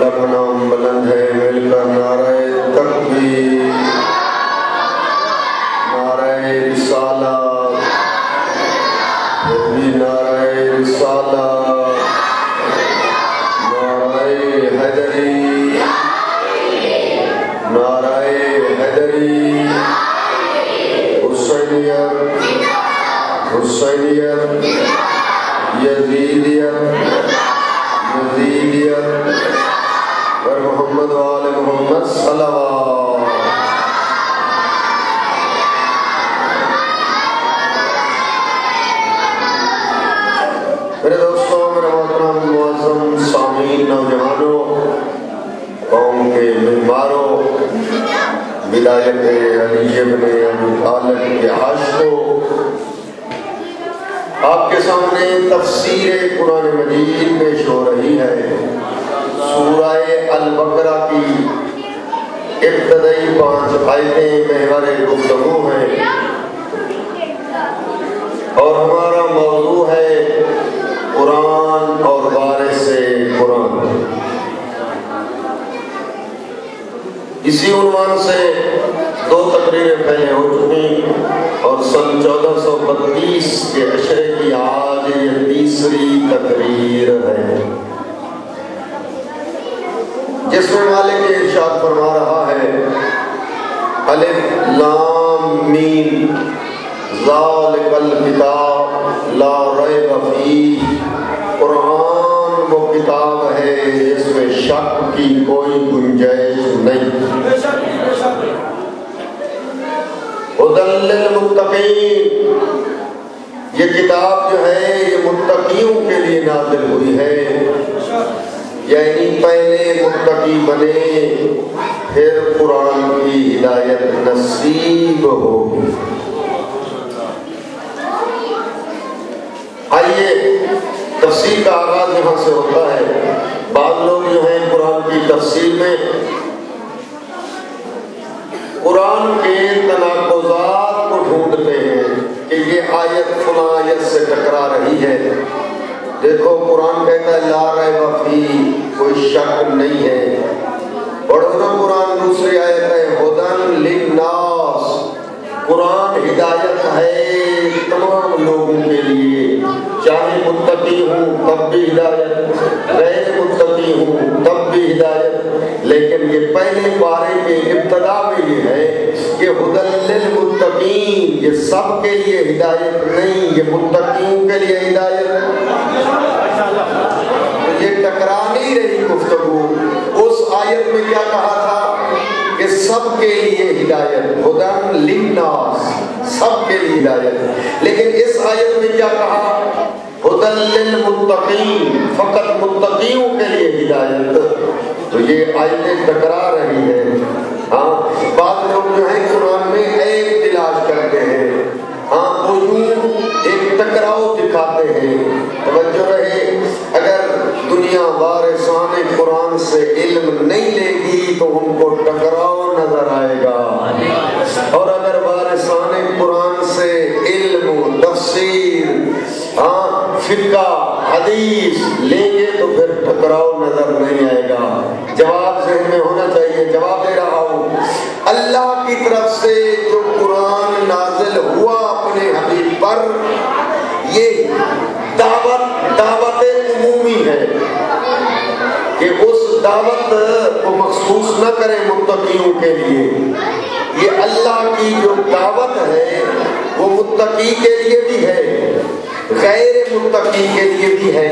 नारे नाम बुलंद है मिलकर नारे और मोहम्मद वाले मोहम्मद सल्लल्लाहु विदायत अली इब्ने अबू के आपके सामने तफसीर कुरान मजीद पेश हो रही है। सूरह अल बकरा की इब्तदाई पाँच आयतें महवर गुफ्तगू हैं। और हमारा मौजू है कुरान और बारिश से कुरान। इसी उन्वान से 1932 के अशरे की आज ये तीसरी तकरीर है। जिसमें मालिक फरमा रहा है, अलिफ, लाम, मीम, जालिकल वो किताब है जिसमें शक की कोई गुंजाइश नहीं। ये किताब जो है, ये मुत्तकियों के लिए नाजिल हुई है। यानी पहले मुत्तकी बने, फिर कुरान की हिदायत नसीब होगी आइए तफसीर का आगाज़ यहाँ से होता है। बाद लोग जो हैं कुरान की तफसीर में, कुरान के कि आयत फला आयत से टकरा रही है। देखो, कुरान कहता है, ला रहे वफी कोई शक नहीं है। पढ़ो ना कुरान दूसरी आयत है, हुदन लिन्नास। कुरान हिदायत है तमाम लोगों के लिए। चाहे मुत्तकी हूँ, तब भी हिदायत। गैर मुत्तकी हूँ, तब भी हिदायत। लेकिन ये पहले पारे के इब्तदा में ये मुत्तकीन, ये सब के लिए हिदायत नहीं, ये मुत्तकीयों के लिए हिदायत। ये टकरा नहीं रही गुफ्तगु। उस आयत में क्या कहा था? कि सबके लिए हिदायत, हुदन लिन्नास, सबके लिए हिदायत। लेकिन इस आयत में क्या कहा? मुत्तकीन फकत मुत्तकीयों के लिए हिदायत। तो ये आयतें टकरा रही है। हाँ बाद लोग जो है कुरान में एक तलाश करते हैं हाँ वो यूँ एक टकराव दिखाते हैं तवज्जो रहे अगर दुनिया वारिसान कुरान से इल्म नहीं लेगी तो उनको टकराव नज़र आएगा। और अगर वारिसान कुरान से इल्म, तफसीर हाँ फिक्का, हदीस लेंगे तो फिर टकराव नज़र नहीं आएगा। जवाब जहन में होना चाहिए, जवाब दे रहा हूँ। अल्लाह की तरफ़ से जो कुरान नाजिल हुआ अपने हबीब पर, ये दावत दावत उमूमी है कि उस दावत को मखसूस न करें मुत्तकियों के लिए। ये अल्लाह की जो दावत है, वो मुतकी के लिए भी है, गैर मुत्तकी के लिए भी है।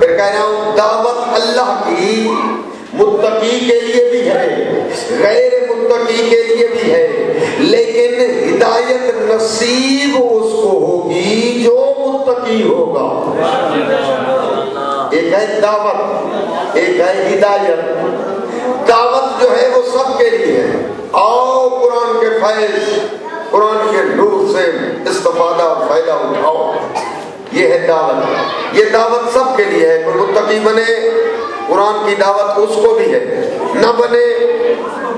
फिर कह रहा हूँ, दावत अल्लाह की मुत्तकी के लिए भी है, गैर मुत्तकी के लिए भी है। लेकिन हिदायत नसीब उसको होगी जो मुत्तकी होगा। है दावत। एक है हिदायत। दावत जो है वो सबके लिए है। आओ कुरान के फैज, कुरान के नूर से इस्तफादा फ़ायदा उठाओ। ये है दावत। ये दावत सबके लिए है। कोई मुत्तकी बने, कुरान की दावत उसको भी है। न बने,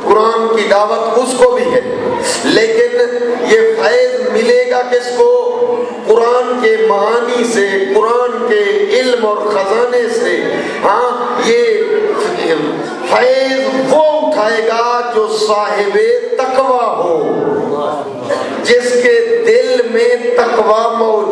कुरान की दावत उसको भी है। लेकिन ये फैज मिलेगा किसको? कुरान के मानी से, कुरान के इल्म और खजाने से हाँ ये फैज वो उठाएगा जो साहिब तकवा हो जिसके दिल में तकवा मौजूद